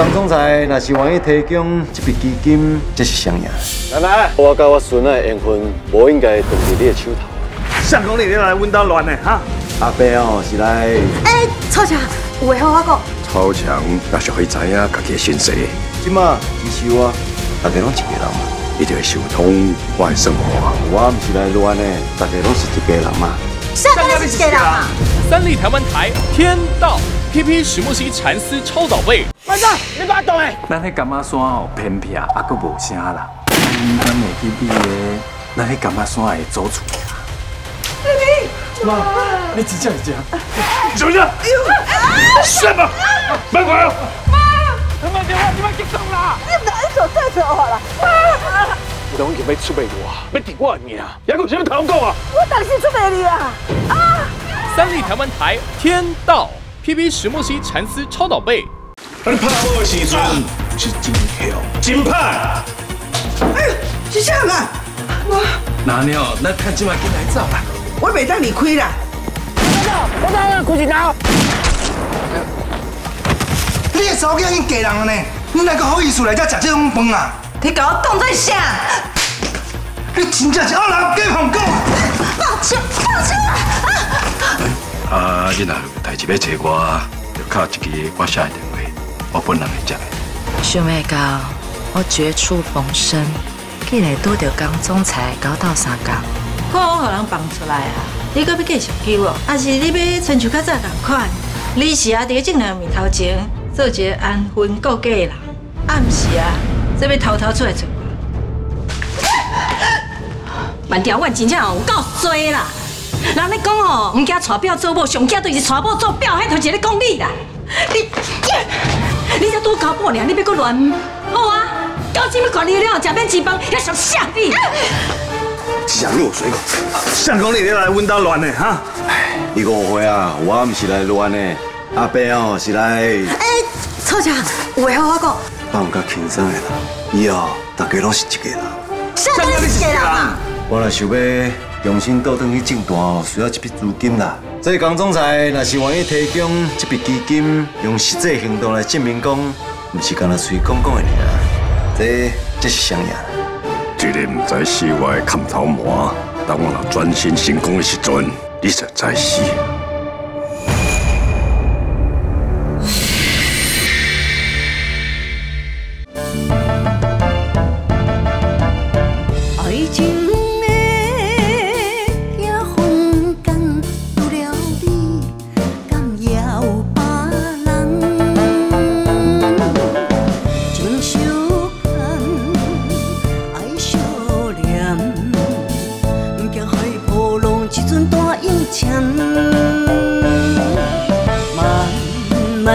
江总裁若是愿意提供一笔基金，这是双赢。奶奶，我跟我孙仔缘分，无应该断在你的手头。相公，你你来阮家乱的哈？阿伯哦，是来。哎，超强，有话好我讲。超强，若是可以知影家己的身世。即马支持我，大家拢一家人嘛，一定会想通我的生活。我唔是来乱的，大家拢是一家人嘛。上家是一家人嘛。三立台湾台天道。P P 石墨烯蚕丝超导被，班长，你把动诶！咱迄干妈山哦偏僻，啊佫无声啦。咱会去比的，咱迄干妈山会走出来啊。你妈，你真正是这样？什么？什么？别管了！妈，他们电话你妈激动啦！你哪一手再说话了？妈，你当去要出卖我，要敌我命，还有什么通讲啊？我当时出卖你啊！啊！三立台湾台天道。P P 石墨烯蚕丝超导被。你拍我的时阵是真巧，真拍。哎呦，是啥啊？我哪鸟？那看今晚跟来走啦。我袂当离开啦。我当然开始闹。你个手囝已经嫁人了呢，你哪个好意思来这食这种饭啊？你搞我当在啥？你真正是恶人假放狗。放手，放手啊！啊！你若有代志要找我，就靠一支我写的电话，我本人会接的。想未到，我绝处逢生，竟然拄到江总裁搞到三江。看我互人放出来啊！你搁要继续救我，还是你要亲像较早同款？你是啊，伫正两面头前做一个安分顾家的人，暗时啊，这要偷偷出来找我。万条万真正有够衰啦！人咧讲哦，唔惊娶表做某，上惊就是娶某做表，迄头是咧讲你啦。你，你才多交半年，你要搁乱？好啊，到今要管你了，食免吃饭，还想吓你？想入水口，相公你来阮家乱的哈？哎，你误会啊，我唔是来乱的，阿伯哦是来。哎，臭强，有话好我讲。放较轻松的啦，以后大家拢是一家人。上家是一家人嘛？我若想要。重新倒转去种单，需要一笔资金啦。这江总裁若是愿意提供这笔资金，用实际行动来证明讲，不是干那随讲讲的尔。这这是啥呀。一个毋知世外看头魔，当我若专心成功的时阵，你就知死。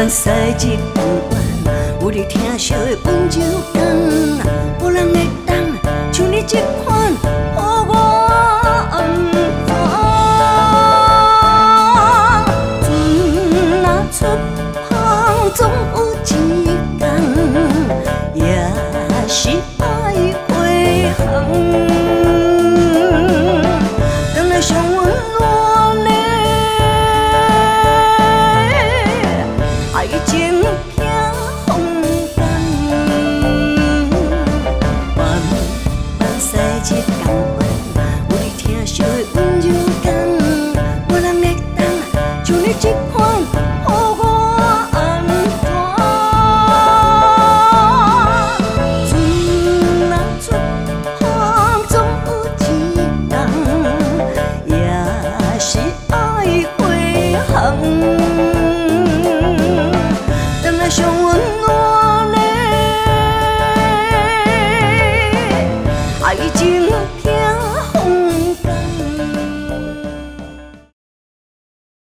世事无关，有你疼惜的温柔光，有人会当。像你这款，出总有情。 그